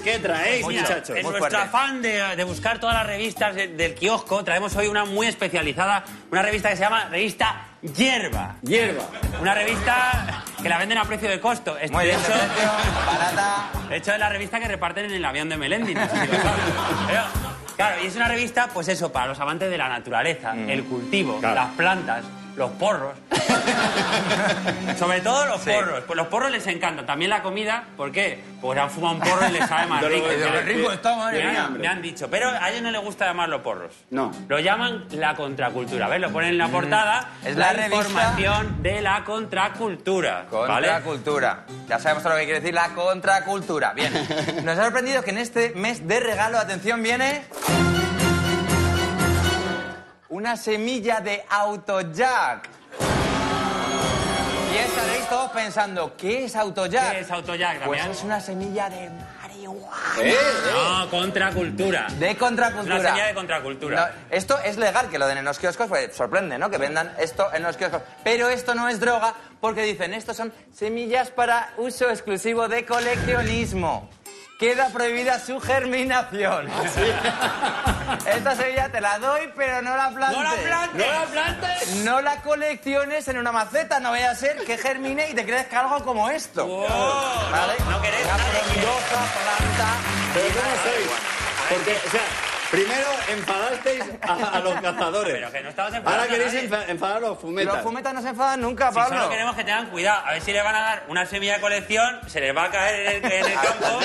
traéis? ¿Qué traéis, muchachos? En Muy nuestro fuerte. afán de, de buscar todas las revistas de- del kiosco, traemos hoy una muy especializada, una revista que se llama Revista Hierba. Hierba. Una revista que la venden a precio de costo. Es- Muy de bien, hecho, barata. de hecho, es la revista que reparten en el avión de Melendi. no sé si. Pero, claro, y es una revista, pues eso, para los amantes de la naturaleza, el cultivo, Claro. las plantas, los porros. Sobre todo los Sí. porros. Pues los porros les encanta. También la comida, ¿por qué? Porque han fumado un porro y les sabe más lo- rico. yo lo- rico está, madre Me han, hambre. me han dicho, pero a ellos no les gusta llamarlo porros. No. Lo llaman la contracultura. ¿Ves? Lo ponen en la portada. Mm. Es la revista- información de la contracultura. ¿vale? Contracultura. Ya sabemos todo lo que quiere decir la contracultura. Bien. Nos ha sorprendido que en este mes de regalo, atención, viene. Una semilla de autojack. Y estaréis todos pensando, ¿qué es autojack? ¿Qué es autojack, Pues es una semilla de marihuana. ¿Eh? No, contracultura. De contracultura. Una semilla de contracultura. No, esto es legal que lo den en los kioscos, pues sorprende, ¿no? Que vendan esto en los kioscos. Pero esto no es droga porque dicen, estos son semillas para uso exclusivo de coleccionismo. Queda prohibida su germinación. Esta semilla te la doy, pero no la plantes. ¡No la plantes! ¡No la plantes! No la colecciones en una maceta, no vaya a ser que germine y te crezca algo como esto. ¿Vale? no, no querés, Una frondosa planta. ¿Pero cómo sois? Porque, o sea, primero enfadasteis a, a los cazadores. Pero que no estamos enfadando Ahora queréis a nadie. enfa- enfadar a los fumetas. Los fumetas no se enfadan nunca, Si Pablo. solo queremos que tengan cuidado. A ver si les van a dar una semilla de colección, se les va a caer en el, en el campo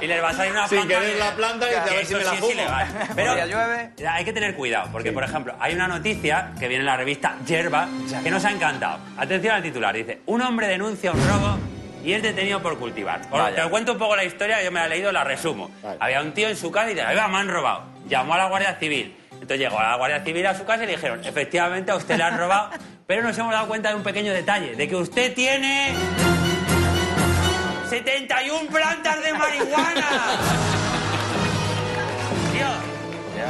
y les va a salir una Sin planta. querer que- la planta y dice, a que ver si eso me la sí es fumo. ilegal. Un Pero llueve. hay que tener cuidado, porque, por ejemplo, hay una noticia que viene en la revista Yerba que nos ha encantado. Atención al titular. Dice, un hombre denuncia un robo y es detenido por cultivar. Os-. Te cuento un poco la historia, yo me la he leído, la resumo. Vale. Había un tío en su casa y dice, "Oiga, me han robado. Llamó a la Guardia Civil. Entonces llegó a la Guardia Civil a su casa y le dijeron, efectivamente a usted le han robado, pero nos hemos dado cuenta de un pequeño detalle, de que usted tiene 71 plantas de marihuana.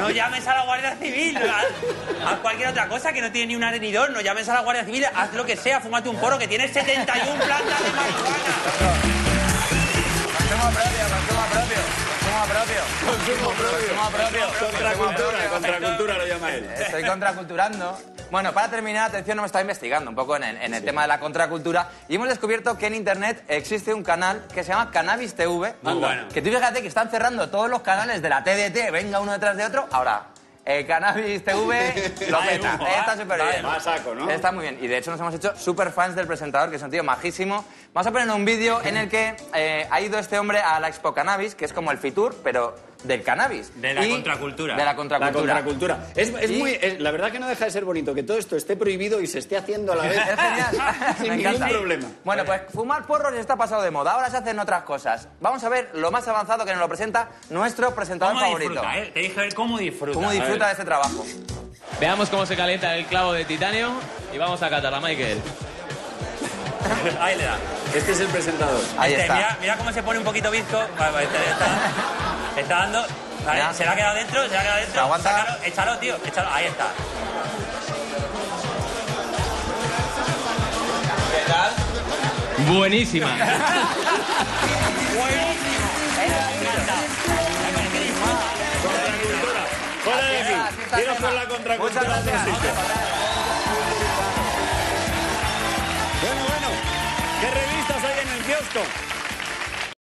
No llames a la Guardia Civil, haz, cualquier otra cosa que no tiene ni un arenidor, no llames a la Guardia Civil, haz lo que sea, fúmate un porro que tiene 71 plantas de marihuana. Consumo propio, consumo propio. Consumo propio. Consumo propio. Consumo propio. Contracultura, contracultura lo llama él. Estoy contraculturando. Bueno, para terminar, atención, hemos estado investigando un poco en, en el tema de la contracultura y hemos descubierto que en Internet existe un canal que se llama Cannabis TV. Muy bueno. Que tú fíjate que están cerrando todos los canales de la TDT, venga uno detrás de otro. Ahora, eh, Cannabis TV lo peta. Está súper bien. saco, ¿no? Está muy bien. Y de hecho nos hemos hecho súper fans del presentador, que es un tío majísimo. Vamos a poner un vídeo en el que eh, ha ido este hombre a la Expo Cannabis, que es como el Fitur, pero del cannabis. De la Y- contracultura. De la La contracultura. contracultura. Es, es Y- muy, es- la verdad que no deja de ser bonito que todo esto esté prohibido y se esté haciendo a la vez. Sin Me ningún encanta. problema. Bueno, pues fumar porros está pasado de moda. Ahora se hacen otras cosas. Vamos a ver lo más avanzado que nos lo presenta nuestro presentador ¿Cómo favorito. disfruta, eh? Te dije a ver cómo disfruta. ¿Cómo disfruta de este trabajo? Veamos cómo se calienta el clavo de titanio y vamos a catarla, Michael. Ahí le da. Este es el presentador. Ahí Este, está. Mira, mira cómo se pone un poquito bizco. Este está, dando. Vale, se le ha quedado dentro, se le ha quedado dentro. Aguanta. Sácalo, échalo, tío. Échalo. Ahí está. ¿Qué tal? Buenísima. Fuera de aquí. El Quiero por la contracultura. Sitio. Bueno, bueno. ¿Qué revistas hay en el kiosco?